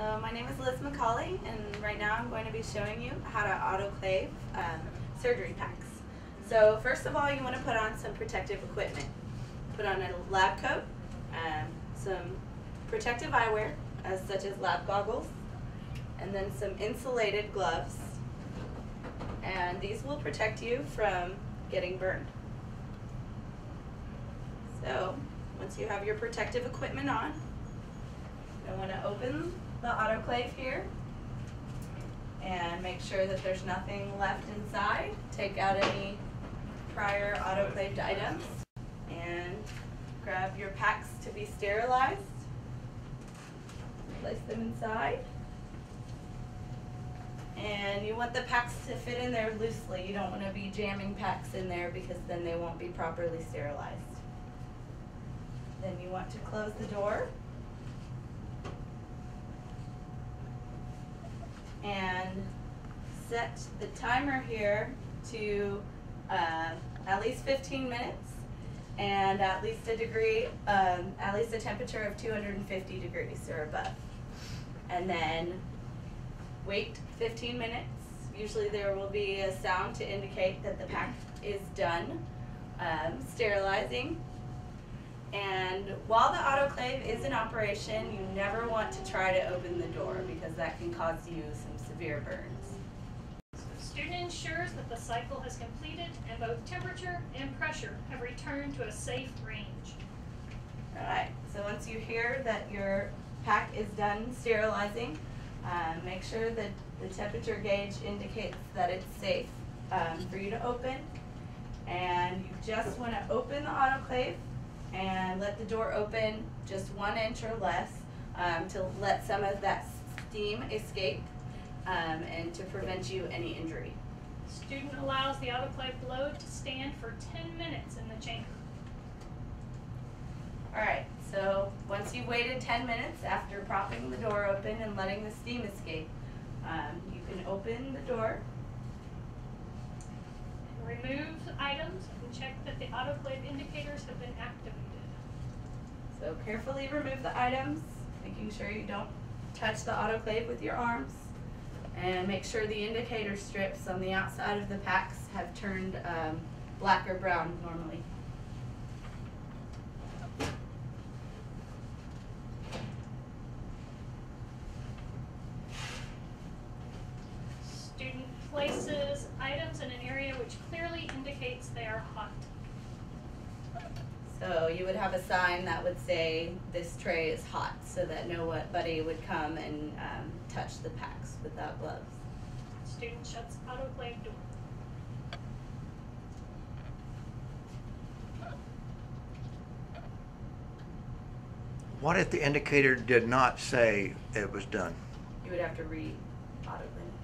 Uh, my name is Liz McCauley, and right now I'm going to be showing you how to autoclave um, surgery packs. So first of all, you want to put on some protective equipment. Put on a lab coat, um, some protective eyewear, as such as lab goggles, and then some insulated gloves. And these will protect you from getting burned. So once you have your protective equipment on, I want to open the autoclave here and make sure that there's nothing left inside. Take out any prior autoclaved items and grab your packs to be sterilized. Place them inside. And you want the packs to fit in there loosely. You don't want to be jamming packs in there because then they won't be properly sterilized. Then you want to close the door. And set the timer here to uh, at least 15 minutes and at least a degree, um, at least a temperature of 250 degrees or above. And then wait 15 minutes. Usually there will be a sound to indicate that the pack is done um, sterilizing. And while the autoclave is in operation, you never want to try to open the door because that can cause you some severe burns. Ensures that the cycle has completed and both temperature and pressure have returned to a safe range. Alright, so once you hear that your pack is done sterilizing, um, make sure that the temperature gauge indicates that it's safe um, for you to open. And you just want to open the autoclave and let the door open just one inch or less um, to let some of that steam escape um, and to prevent you any injury. Student allows the autoclave load to stand for 10 minutes in the chamber. Alright, so once you've waited 10 minutes after propping the door open and letting the steam escape, um, you can open the door. And Remove items and check that the autoclave indicators have been activated. So carefully remove the items, making sure you don't touch the autoclave with your arms. And make sure the indicator strips on the outside of the packs have turned um, black or brown normally. Student places items in an area which clearly indicates they are hot. So you would have a sign that would say, this tray is hot, so that nobody would come and um, touch the packs without gloves. Student shuts autoclave door. What if the indicator did not say it was done? You would have to re-autoclave. Okay,